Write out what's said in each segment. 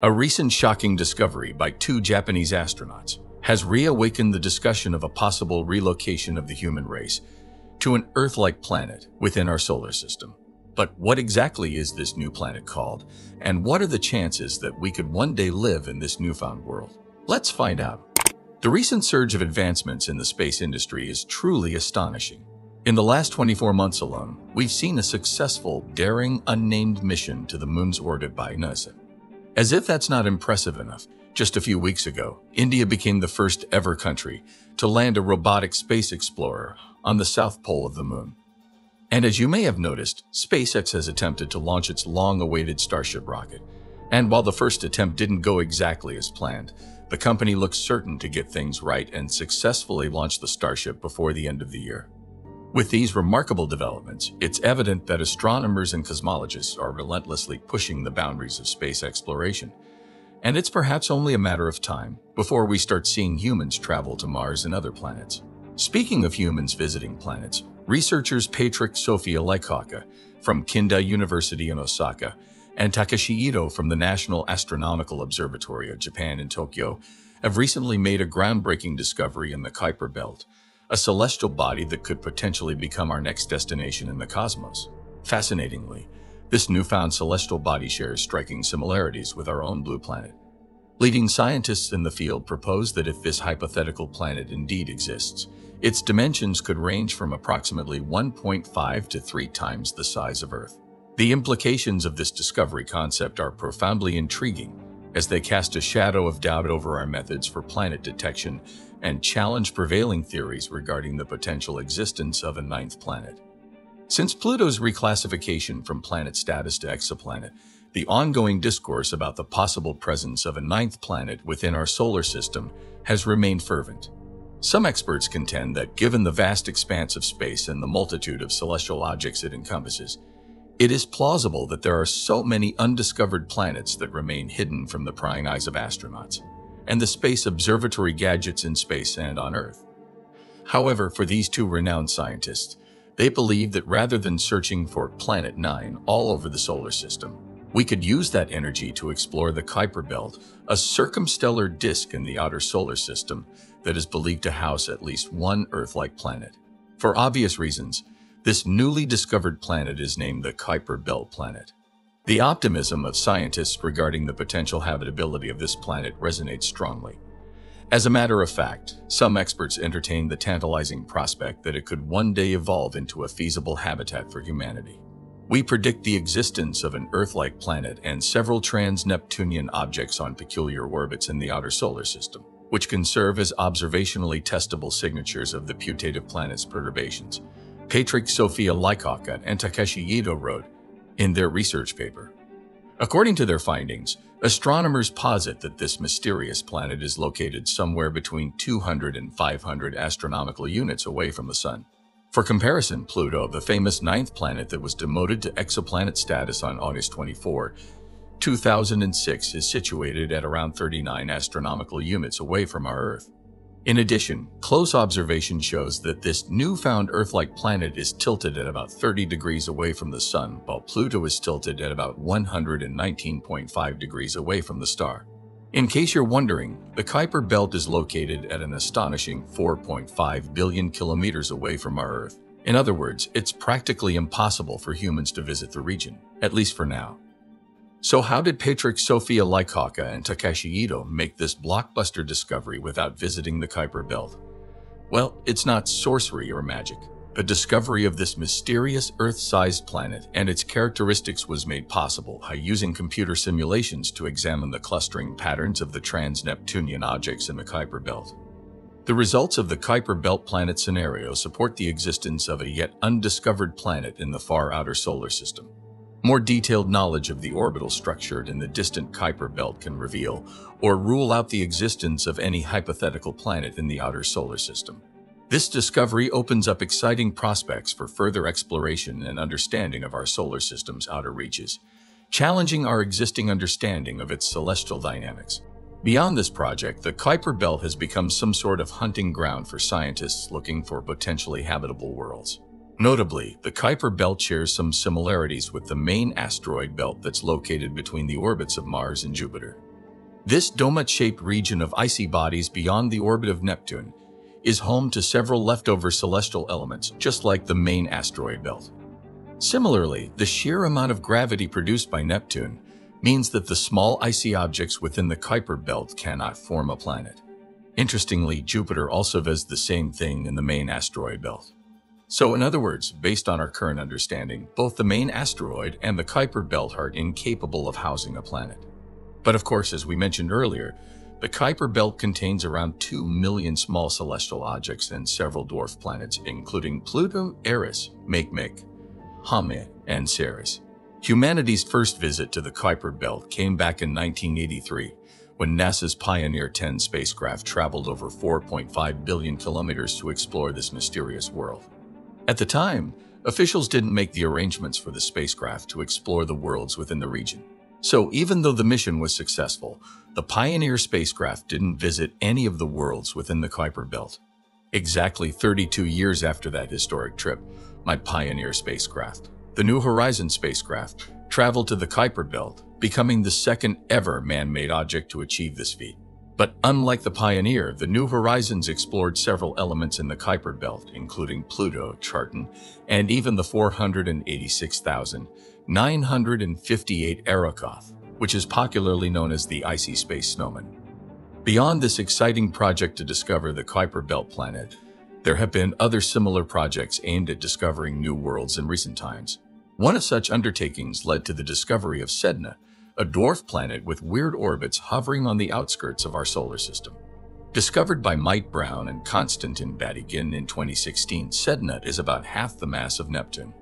A recent shocking discovery by two Japanese astronauts has reawakened the discussion of a possible relocation of the human race to an Earth-like planet within our solar system. But what exactly is this new planet called, and what are the chances that we could one day live in this newfound world? Let's find out. The recent surge of advancements in the space industry is truly astonishing. In the last 24 months alone, we've seen a successful, daring, unnamed mission to the moon's orbit by NASA. As if that's not impressive enough, just a few weeks ago, India became the first ever country to land a robotic space explorer on the south pole of the moon. And as you may have noticed, SpaceX has attempted to launch its long-awaited Starship rocket. And while the first attempt didn't go exactly as planned, the company looks certain to get things right and successfully launch the Starship before the end of the year. With these remarkable developments, it's evident that astronomers and cosmologists are relentlessly pushing the boundaries of space exploration. And it's perhaps only a matter of time before we start seeing humans travel to Mars and other planets. Speaking of humans visiting planets, researchers Patryk Sofia Lykawka from Kindai University in Osaka and Takashi Ito from the National Astronomical Observatory of Japan in Tokyo have recently made a groundbreaking discovery in the Kuiper Belt, a celestial body that could potentially become our next destination in the cosmos. Fascinatingly, this newfound celestial body shares striking similarities with our own blue planet. Leading scientists in the field propose that if this hypothetical planet indeed exists, its dimensions could range from approximately 1.5 to 3 times the size of Earth. The implications of this discovery concept are profoundly intriguing as they cast a shadow of doubt over our methods for planet detection and challenge prevailing theories regarding the potential existence of a ninth planet. Since Pluto's reclassification from planet status to exoplanet, the ongoing discourse about the possible presence of a ninth planet within our solar system has remained fervent. Some experts contend that given the vast expanse of space and the multitude of celestial objects it encompasses, it is plausible that there are so many undiscovered planets that remain hidden from the prying eyes of astronauts and the space observatory gadgets in space and on Earth. However, for these two renowned scientists, they believe that rather than searching for Planet 9 all over the solar system, we could use that energy to explore the Kuiper Belt, a circumstellar disk in the outer solar system that is believed to house at least one Earth-like planet. For obvious reasons, this newly discovered planet is named the Kuiper Belt planet. The optimism of scientists regarding the potential habitability of this planet resonates strongly. As a matter of fact, some experts entertain the tantalizing prospect that it could one day evolve into a feasible habitat for humanity. We predict the existence of an Earth-like planet and several trans-Neptunian objects on peculiar orbits in the outer solar system, which can serve as observationally testable signatures of the putative planet's perturbations. Patryk Sofia Lykawka and Takeshi Ito wrote, in their research paper. According to their findings, astronomers posit that this mysterious planet is located somewhere between 200 and 500 astronomical units away from the Sun. For comparison, Pluto, the famous ninth planet that was demoted to exoplanet status on August 24, 2006, is situated at around 39 astronomical units away from our Earth. In addition, close observation shows that this newfound Earth-like planet is tilted at about 30 degrees away from the Sun, while Pluto is tilted at about 119.5 degrees away from the star. In case you're wondering, the Kuiper Belt is located at an astonishing 4.5 billion kilometers away from our Earth. In other words, it's practically impossible for humans to visit the region, at least for now. So how did Patryk Sofia Lykawka and Takeshi Ito make this blockbuster discovery without visiting the Kuiper Belt? Well, it's not sorcery or magic. The discovery of this mysterious Earth-sized planet and its characteristics was made possible by using computer simulations to examine the clustering patterns of the trans-Neptunian objects in the Kuiper Belt. The results of the Kuiper Belt planet scenario support the existence of a yet undiscovered planet in the far outer solar system. More detailed knowledge of the orbital structure in the distant Kuiper belt can reveal or rule out the existence of any hypothetical planet in the outer solar system. This discovery opens up exciting prospects for further exploration and understanding of our solar system's outer reaches, challenging our existing understanding of its celestial dynamics. Beyond this project, the Kuiper Belt has become some sort of hunting ground for scientists looking for potentially habitable worlds. Notably, the Kuiper Belt shares some similarities with the main asteroid belt that's located between the orbits of Mars and Jupiter. This donut-shaped region of icy bodies beyond the orbit of Neptune is home to several leftover celestial elements, just like the main asteroid belt. Similarly, the sheer amount of gravity produced by Neptune means that the small icy objects within the Kuiper belt cannot form a planet. Interestingly, Jupiter also does the same thing in the main asteroid belt. So in other words, based on our current understanding, both the main asteroid and the Kuiper belt are incapable of housing a planet. But of course, as we mentioned earlier, the Kuiper belt contains around 2 million small celestial objects and several dwarf planets, including Pluto, Eris, Makemake, Haumea, and Ceres. Humanity's first visit to the Kuiper belt came back in 1983 when NASA's Pioneer 10 spacecraft traveled over 4.5 billion kilometers to explore this mysterious world. At the time, officials didn't make the arrangements for the spacecraft to explore the worlds within the region. So even though the mission was successful, the Pioneer spacecraft didn't visit any of the worlds within the Kuiper Belt. Exactly 32 years after that historic trip, my Pioneer spacecraft, the New Horizons spacecraft, traveled to the Kuiper Belt becoming the second ever man-made object to achieve this feat. But unlike the Pioneer, the New Horizons explored several elements in the Kuiper Belt, including Pluto, Charon, and even the 486,958 Arrokoth, which is popularly known as the Icy Space Snowman. Beyond this exciting project to discover the Kuiper Belt planet, there have been other similar projects aimed at discovering new worlds in recent times. One of such undertakings led to the discovery of Sedna, a dwarf planet with weird orbits hovering on the outskirts of our solar system. Discovered by Mike Brown and Konstantin Batygin in 2016, Sedna is about half the mass of Neptune.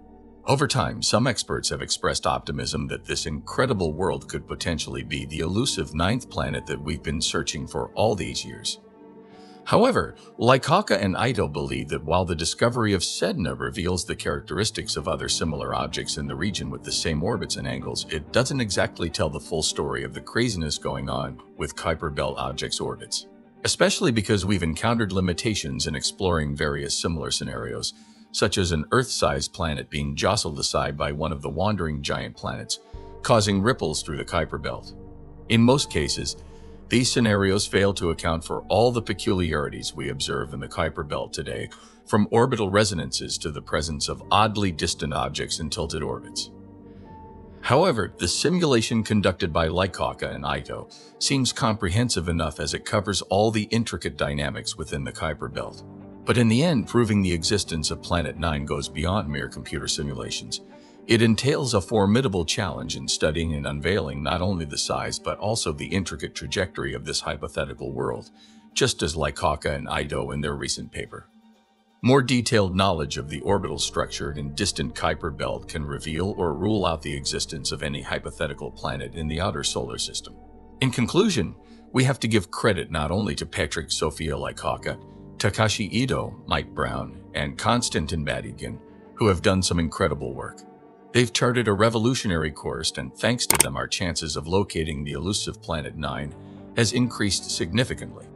Over time, some experts have expressed optimism that this incredible world could potentially be the elusive ninth planet that we've been searching for all these years. However, Lykawka and Ito believe that while the discovery of Sedna reveals the characteristics of other similar objects in the region with the same orbits and angles, it doesn't exactly tell the full story of the craziness going on with Kuiper Belt objects' orbits. Especially because we've encountered limitations in exploring various similar scenarios, such as an Earth-sized planet being jostled aside by one of the wandering giant planets, causing ripples through the Kuiper Belt. In most cases, these scenarios fail to account for all the peculiarities we observe in the Kuiper Belt today, from orbital resonances to the presence of oddly distant objects in tilted orbits. However, the simulation conducted by Lykawka and Ito seems comprehensive enough as it covers all the intricate dynamics within the Kuiper Belt. But in the end, proving the existence of Planet 9 goes beyond mere computer simulations. It entails a formidable challenge in studying and unveiling not only the size but also the intricate trajectory of this hypothetical world, just as Lykawka and Ito in their recent paper. More detailed knowledge of the orbital structure in distant Kuiper belt can reveal or rule out the existence of any hypothetical planet in the outer solar system. In conclusion, we have to give credit not only to Patryk Sofia Lykawka, Takashi Ito, Mike Brown, and Konstantin Batygin, who have done some incredible work. They've charted a revolutionary course, and thanks to them, our chances of locating the elusive Planet 9 has increased significantly.